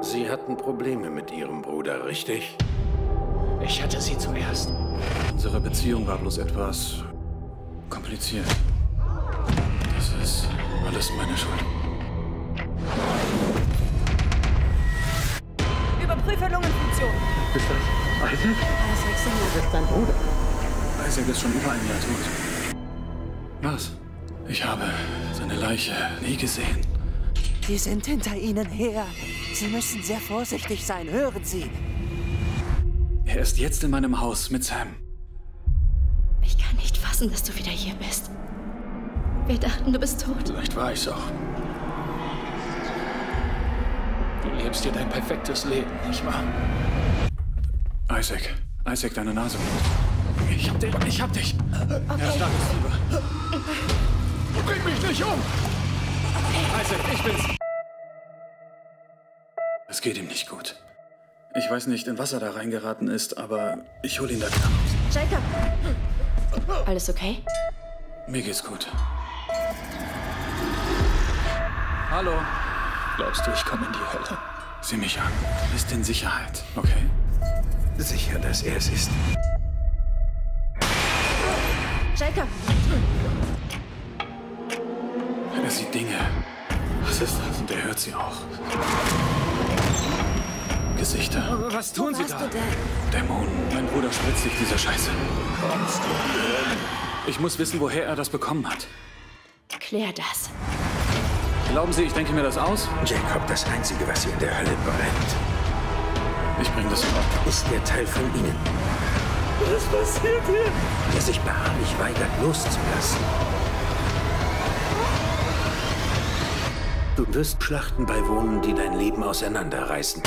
Sie hatten Probleme mit Ihrem Bruder, richtig? Ich hatte sie zuerst. Unsere Beziehung war bloß etwas kompliziert. Das ist alles meine Schuld. Überprüfe Lungenfunktion. Ist das Isaac? Isaac Singer ist dein Bruder. Isaac ist schon über ein Jahr tot. Was? Ich habe seine Leiche nie gesehen. Die sind hinter Ihnen her. Sie müssen sehr vorsichtig sein. Hören Sie. Er ist jetzt in meinem Haus mit Sam. Ich kann nicht fassen, dass du wieder hier bist. Wir dachten, du bist tot. Vielleicht war ich's auch. Du lebst dir dein perfektes Leben, nicht wahr? Isaac. Isaac, deine Nase. Ich hab dich. Ich hab dich. Okay. Er ist Fieber. Bring mich nicht um! Isaac, ich bin's. Es geht ihm nicht gut. Ich weiß nicht, in was er da reingeraten ist, aber ich hol ihn da wieder raus. Jacob! Alles okay? Mir geht's gut. Hallo. Glaubst du, ich komme in die Hölle? Sieh mich an. Du bist in Sicherheit, okay? Sicher, dass er es ist. Jacob! Er sieht Dinge. Was ist das? Und er hört sie auch. Gesichter. Was tun Sie da? Dämonen. Mein Bruder spritzt sich dieser Scheiße. Kommst du denn? Ich muss wissen, woher er das bekommen hat. Klär das. Glauben Sie, ich denke mir das aus? Jacob, das Einzige, was hier in der Hölle brennt, Ich bringe das in Ordnung. ist der Teil von Ihnen, Was passiert hier? der sich beharrlich weigert, loszulassen. Du wirst Schlachten beiwohnen, die dein Leben auseinanderreißen.